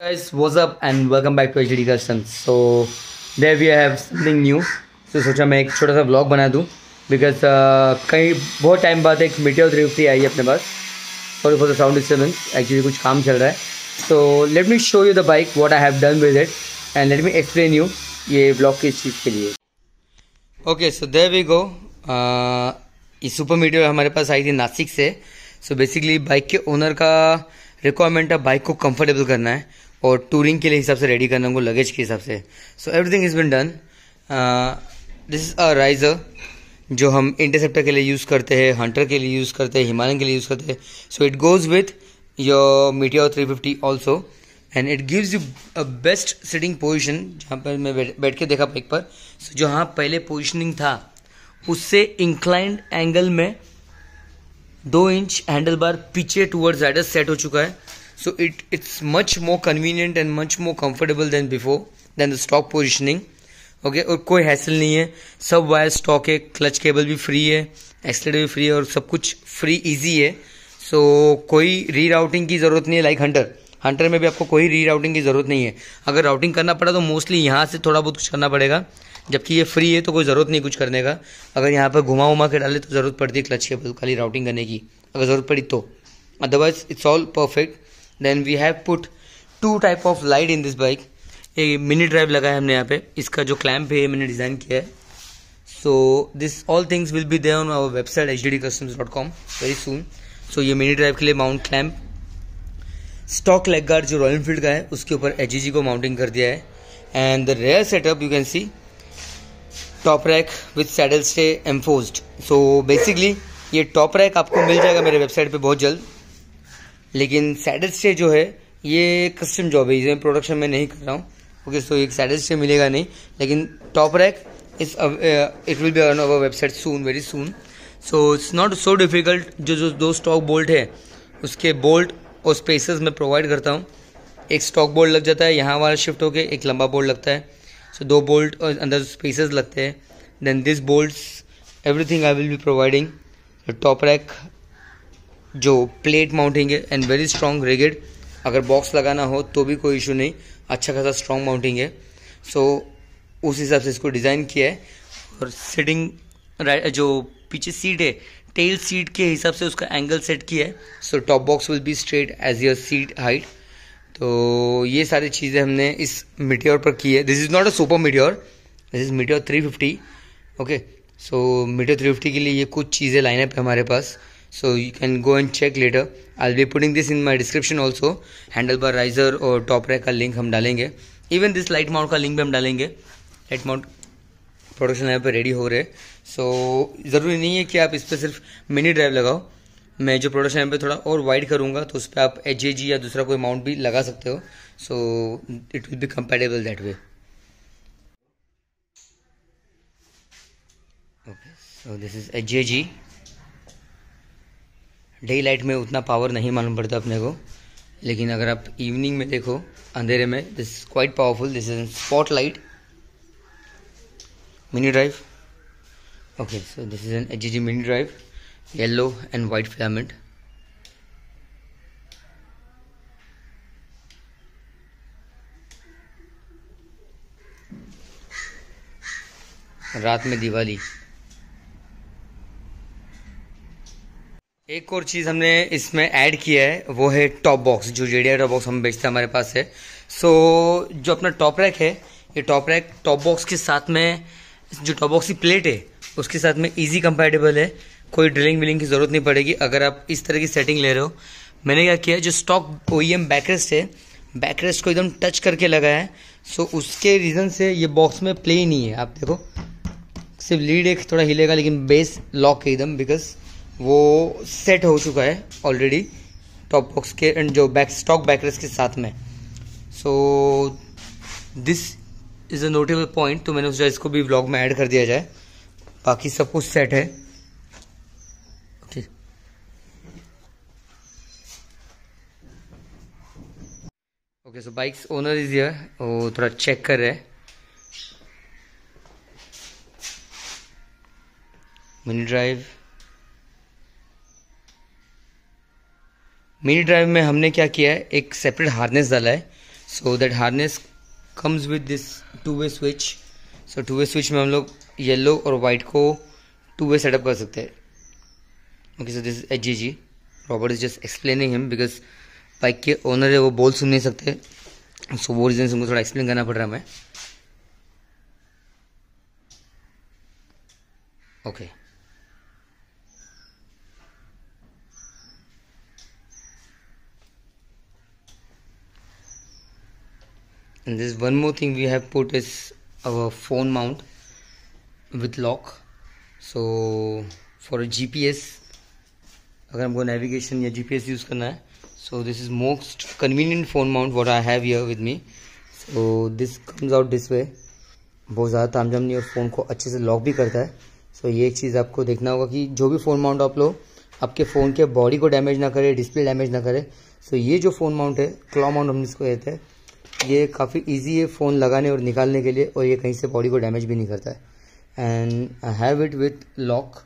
guys what's up and welcome back to HD Customs so there we have something new. So सोचा मैं एक छोटा सा vlog बना दूँ बिकॉज़ uh, कहीं बहुत टाइम बाद एक मीटियो थ्री फिफ्टी आई है अपने पास। Sorry for the sound disturbance actually कुछ काम चल रहा है। So let me show you the bike what I have done with it and let me explain you ये ब्लॉग किस चीज़ के लिए। Okay so there we go ये सुपर मीटियो हमारे पास आई थी नासिक से। सो बेसिकली बाइक के ओनर का रिक्वायरमेंट है बाइक को कंफर्टेबल करना है। और टूरिंग के लिए हिसाब से रेडी करना उनको लगेज के हिसाब से। So everything is been done this is a riser जो हम इंटरसेप्टर के लिए यूज़ करते हैं हंटर के लिए यूज़ करते हैं, हिमालयन के लिए यूज़ करते हैं। So it goes with your Meteor three fifty also and it gives you a best sitting position जहाँ पर मैं बैठ के देखा बाइक पर। सो जो हाँ पहले पोजिशनिंग था, उससे इंक्लाइंड एंगल में दो इंच हैंडल बार पीछे टूवर्ड्स राइडर सेट हो चुका है। So it it's much more convenient and much more comfortable than before then the stock positioning okay और कोई हैसल नहीं है। सब वायर स्टॉक है क्लच केबल भी फ्री है एक्सलेटर भी फ्री है और सब कुछ फ्री इजी है। सो so, कोई री राउटिंग की ज़रूरत नहीं है लाइक हंटर हंटर में भी आपको कोई री राउटिंग की ज़रूरत नहीं है। अगर राउटिंग करना पड़ा तो मोस्टली यहाँ से थोड़ा बहुत कुछ करना पड़ेगा। जबकि ये फ्री है तो कोई ज़रूरत नहीं कुछ करने का। अगर यहाँ पर घुमा उमा के डाले तो ज़रूरत पड़ती है क्लच केबल खाली राउटिंग करने की। अगर ज़रूरत पड़ी तो। Otherwise it's all perfect then we have put two type of light in this bike ये मिनी ड्राइव लगा है हमने यहाँ पे। इसका जो क्लैम्प है मैंने डिज़ाइन किया है। So this all things will be there on our website H D customs dot com very soon so ये मिनी ड्राइव के लिए mount clamp stock leg guard जो रॉयल एनफील्ड का है, उसके ऊपर एच को माउंटिंग कर दिया है। And the rear setup you can see top rack with saddle stay एम्फोज्ड so basically ये टॉप रैक आपको मिल जाएगा मेरे वेबसाइट पे बहुत जल्द। लेकिन सैडल स्टे जो है ये कस्टम जॉब है इसे प्रोडक्शन में नहीं कर रहा हूँ। ओके सो एक सैडल स्टे मिलेगा नहीं लेकिन टॉप रैक इस it will be on our website soon very soon so it's not so difficult जो जो दो स्टॉक बोल्ट है उसके बोल्ट और स्पेसेस मैं प्रोवाइड करता हूँ। एक स्टॉक बोल्ट लग जाता है यहाँ वाला शिफ्ट होके एक लंबा बोल्ट लगता है। सो so, दो बोल्ट और अंदर स्पेसेस लगते हैं। Then this bolts everything I will be providing top rack जो प्लेट माउंटिंग है एंड वेरी स्ट्रॉन्ग रिगिड अगर बॉक्स लगाना हो तो भी कोई इशू नहीं अच्छा खासा स्ट्रॉन्ग माउंटिंग है। सो so, उस हिसाब से इसको डिज़ाइन किया है और सिटिंग जो पीछे सीट है टेल सीट के हिसाब से उसका एंगल सेट किया है। So top box will be straight as your seat height तो ये सारी चीज़ें हमने इस मीटियोर पर की है। This is not a super Meteor this is Meteor three fifty okay so Meteor three fifty के लिए ये कुछ चीज़ें लाइनअप है हमारे पास। You can go and check later I be putting this in my description also handle bar riser और top rack का link हम डालेंगे. इवन दिस लाइट माउंट का लिंक भी हम डालेंगे. लाइट माउंट प्रोडक्शन यहाँ पर रेडी हो रहे. सो so, ज़रूरी नहीं है कि आप इस पर सिर्फ़ मिनी ड्राइव लगाओ. मैं जो प्रोडक्शन यहाँ पे थोड़ा और वाइड करूँगा तो उस पर आप HJG या दूसरा कोई माउंट भी लगा सकते हो. So it will be compatible that way okay so this is H daylight में उतना पावर नहीं मालूम पड़ता अपने को। लेकिन अगर आप इवनिंग में देखो, अंधेरे में this is quite powerful this is spot light mini drive okay so this is an H G mini drive yellow and white filament रात में दिवाली। एक और चीज़ हमने इसमें ऐड किया है वो है टॉप बॉक्स जो जेडिया टॉप बॉक्स हम बेचते हैं हमारे पास है सो so, जो अपना टॉप रैक है ये टॉप रैक टॉप बॉक्स के साथ में जो टॉप बॉक्स की प्लेट है उसके साथ में इजी कंपेटेबल है। कोई ड्रिलिंग विलिंग की ज़रूरत नहीं पड़ेगी। अगर आप इस तरह की सेटिंग ले रहे हो मैंने क्या किया जो stock O E M backrest है बैकरेस्ट को एकदम टच करके लगाया है। सो उसके रीज़न से ये बॉक्स में प्ले ही नहीं है। आप देखो सिर्फ़ लीड एक थोड़ा हिलेगा लेकिन बेस लॉक है एकदम बिकॉज़ वो सेट हो चुका है ऑलरेडी टॉप बॉक्स के एंड जो बैक स्टॉक बैकरेस्ट के साथ में। So this is a notable point तो मैंने सोचा इसको भी ब्लॉग में ऐड कर दिया जाए। बाकी सब कुछ सेट है। Okay so bikes owner is here वो थोड़ा चेक कर रहे मिनी ड्राइव मिनी ड्राइव में हमने क्या किया है? एक सेपरेट हार्नेस डाला है। So that harness comes with this two way switch so two way switch में हम लोग येलो और वाइट को टू वे सेटअप कर सकते हैं। Okay so this H G G Robert is just explaining him because bike के owner है, वो बोल सुन नहीं सकते। सो वो रीज़न से उनको थोड़ा एक्सप्लेन करना पड़ रहा है हमें। Okay and there's one more thing we have put is our phone mount with lock. So for a GPS अगर हमको नेविगेशन या जीपीएस यूज़ करना है so this is most convenient phone mount what I have here with me so this comes out this way बहुत ज़्यादा तामझाम नहीं और फ़ोन को अच्छे से लॉक भी करता है। सो so, ये एक चीज़ आपको देखना होगा कि जो भी फ़ोन माउंट आप लो आपके फ़ोन के बॉडी को डैमेज ना करे डिस्प्ले डैमेज ना करे। सो so, ये जो फ़ोन माउंट है क्लॉ माउंट हम इसको कहते हैं। ये काफ़ी ईजी है फ़ोन लगाने और निकालने के लिए और ये कहीं से बॉडी को डैमेज भी नहीं करता है। And I have it with lock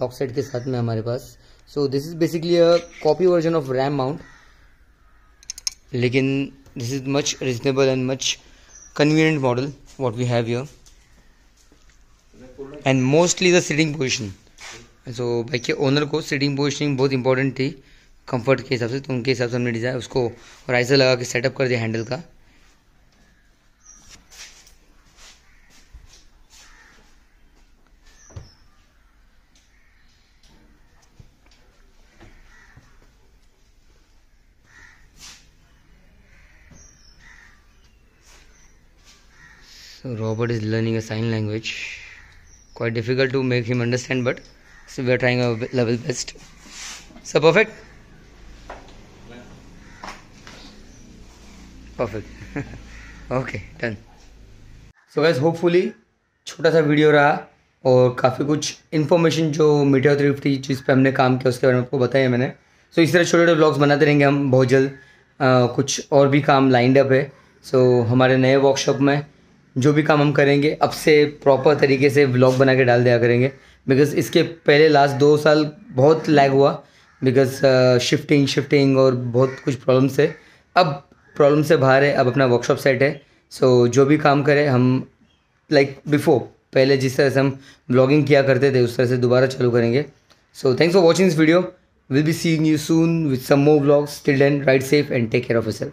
lock set के साथ में हमारे पास। So this is basically a copy version of RAM mount लेकिन this is much reasonable and much convenient model what we have here and mostly the sitting position so bike के owner को sitting positioning बहुत important थी। Comfort के हिसाब से तो उनके हिसाब से हमने डिज़ाइन उसको राइजर लगा के सेटअप कर दिया हैंडल का। So Robert is learning a sign language. Quite difficult to make him understand, but so we are trying our level best. So perfect. Perfect. okay, done. So guys, hopefully छोटा सा video रहा और काफ़ी कुछ information जो media three fifty जिस पर हमने काम किया उसके बारे में आपको बताया मैंने सो so, इस तरह छोटे छोटे ब्लॉग्स बनाते रहेंगे हम बहुत जल्द कुछ और भी काम लाइंड अप है सो so, हमारे नए वर्कशॉप में जो भी काम हम करेंगे अब से प्रॉपर तरीके से ब्लॉग बना के डाल दिया करेंगे। बिकॉज़ इसके पहले लास्ट दो साल बहुत लैग हुआ। बिकॉज़ शिफ्टिंग शिफ्टिंग और बहुत कुछ प्रॉब्लम से अब प्रॉब्लम से बाहर है अब अपना वर्कशॉप सेट है। सो so, जो भी काम करें हम लाइक like बिफोर पहले जिस तरह से हम ब्लॉगिंग किया करते थे उस तरह से दोबारा चालू करेंगे। So thanks for watching this video will be seeing you soon with some more blogs till then ride safe and take care of your self